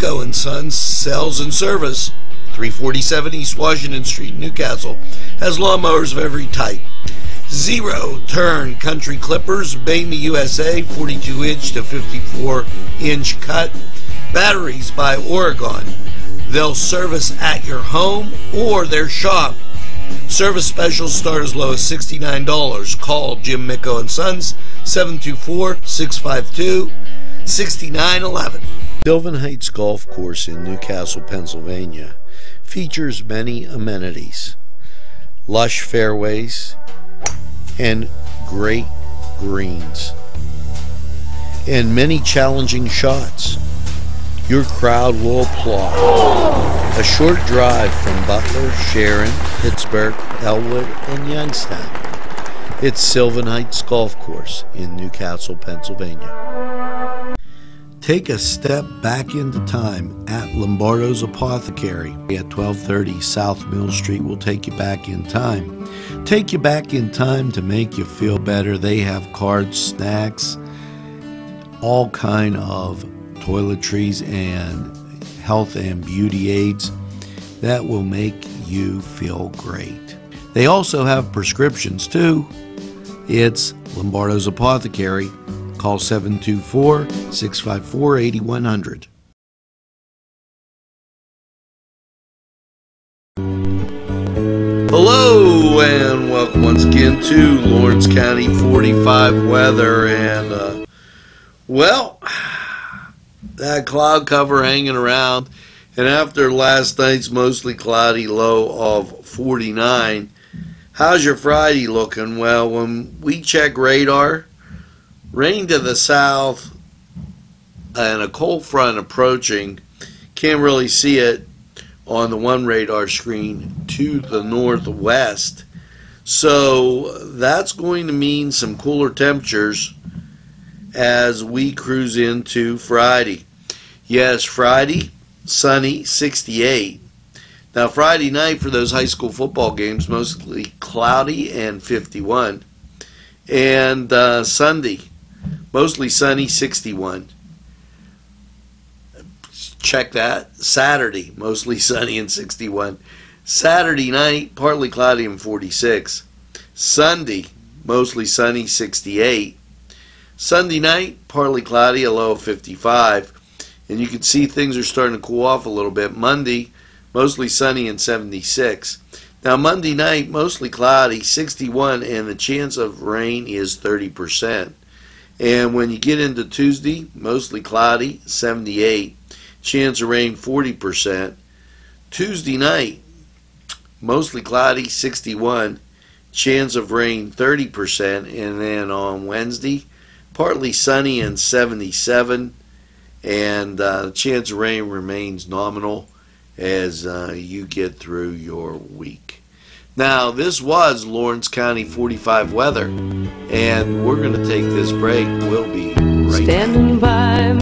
Micco and Sons Sales and Service, 347 East Washington Street, New Castle, has lawnmowers of every type. Zero turn country clippers, Bamey USA, 42 inch to 54 inch cut. Batteries by Oregon. They'll service at your home or their shop. Service specials start as low as $69. Call Jim Micco and Sons 724-652-6911. Sylvan Heights Golf Course in New Castle, Pennsylvania features many amenities. Lush fairways and great greens and many challenging shots. Your crowd will applaud. A short drive from Butler, Sharon, Pittsburgh, Ellwood, and Youngstown. It's Sylvan Heights Golf Course in New Castle, Pennsylvania. Take a step back into time at Lombardo's Apothecary at 1230 South Mill Street We'll take you back in time. Take you back in time to make you feel better. They have cards, snacks, all kind of toiletries and health and beauty aids that will make you feel great. They also have prescriptions too. It's Lombardo's Apothecary. Call 724 654 8100. Hello and welcome once again to Lawrence County 45 weather. And, uh, well, that cloud cover hanging around. And after last night's mostly cloudy low of 49, how's your Friday looking? Well, when we check radar, rain to the south and a cold front approaching. Can't really see it on the one radar screen to the northwest. So that's going to mean some cooler temperatures as we cruise into Friday. Yes, Friday, sunny, 68. Now, Friday night for those high school football games, mostly cloudy and 51. And uh, Sunday, mostly sunny, 61. Check that. Saturday, mostly sunny and 61. Saturday night, partly cloudy and 46. Sunday, mostly sunny, 68. Sunday night, partly cloudy, a low of 55 and you can see things are starting to cool off a little bit. Monday, mostly sunny and 76. Now, Monday night, mostly cloudy, 61, and the chance of rain is 30%. And when you get into Tuesday, mostly cloudy, 78. Chance of rain, 40%. Tuesday night, mostly cloudy, 61. Chance of rain, 30%. And then on Wednesday, partly sunny and 77 and uh, the chance of rain remains nominal as uh, you get through your week. Now, this was Lawrence County 45 weather, and we're going to take this break. We'll be right Standing back. by